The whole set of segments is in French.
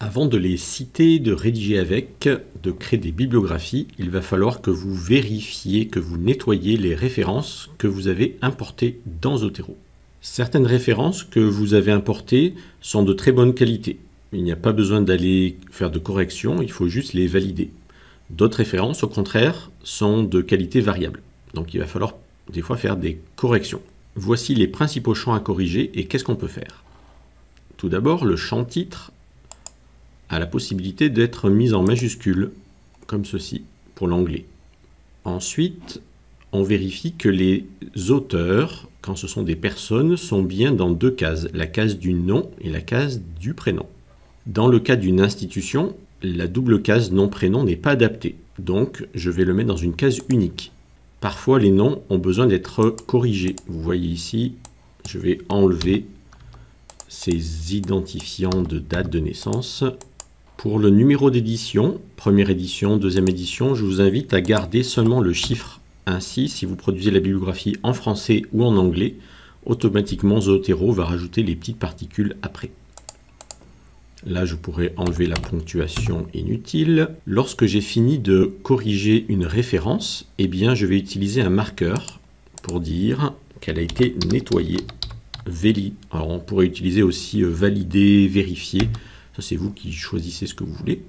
Avant de les citer, de rédiger avec, de créer des bibliographies, il va falloir que vous vérifiez, que vous nettoyez les références que vous avez importées dans Zotero. Certaines références que vous avez importées sont de très bonne qualité. Il n'y a pas besoin d'aller faire de corrections, il faut juste les valider. D'autres références, au contraire, sont de qualité variable. Donc il va falloir des fois faire des corrections. Voici les principaux champs à corriger et qu'est-ce qu'on peut faire? Tout d'abord, le champ titre a la possibilité d'être mise en majuscule, comme ceci, pour l'anglais. Ensuite, on vérifie que les auteurs, quand ce sont des personnes, sont bien dans deux cases, la case du nom et la case du prénom. Dans le cas d'une institution, la double case nom-prénom n'est pas adaptée, donc je vais le mettre dans une case unique. Parfois, les noms ont besoin d'être corrigés. Vous voyez ici, je vais enlever ces identifiants de date de naissance pour le numéro d'édition, première édition, deuxième édition, je vous invite à garder seulement le chiffre. Ainsi, si vous produisez la bibliographie en français ou en anglais, automatiquement Zotero va rajouter les petites particules après. Là, je pourrais enlever la ponctuation inutile. Lorsque j'ai fini de corriger une référence, eh bien, je vais utiliser un marqueur pour dire qu'elle a été nettoyée. Alors, on pourrait utiliser aussi euh, valider, vérifier c'est vous qui choisissez ce que vous voulez.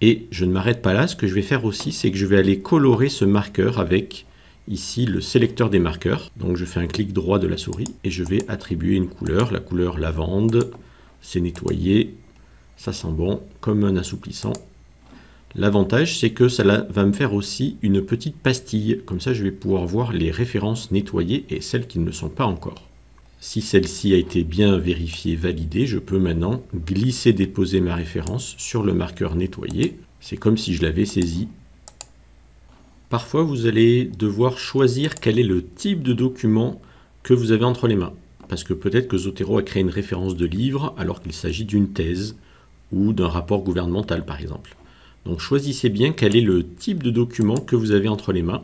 Et je ne m'arrête pas là. Ce que je vais faire aussi, c'est que je vais aller colorer ce marqueur avec ici le sélecteur des marqueurs. Donc je fais un clic droit de la souris et je vais attribuer une couleur. La couleur lavande, c'est nettoyé. Ça sent bon, comme un assouplissant. L'avantage, c'est que ça va me faire aussi une petite pastille. Comme ça, je vais pouvoir voir les références nettoyées et celles qui ne le sont pas encore. Si celle-ci a été bien vérifiée, validée, je peux maintenant glisser, déposer ma référence sur le marqueur nettoyé. C'est comme si je l'avais saisi. Parfois, vous allez devoir choisir quel est le type de document que vous avez entre les mains. Parce que peut-être que Zotero a créé une référence de livre alors qu'il s'agit d'une thèse ou d'un rapport gouvernemental par exemple. Donc choisissez bien quel est le type de document que vous avez entre les mains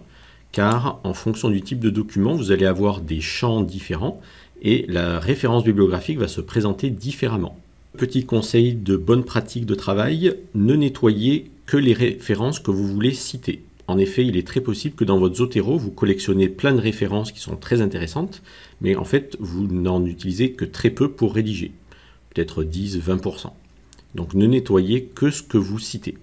car en fonction du type de document, vous allez avoir des champs différents et la référence bibliographique va se présenter différemment. Petit conseil de bonne pratique de travail, ne nettoyez que les références que vous voulez citer. En effet, il est très possible que dans votre Zotero, vous collectionnez plein de références qui sont très intéressantes, mais en fait, vous n'en utilisez que très peu pour rédiger, peut-être 10-20%. Donc ne nettoyez que ce que vous citez.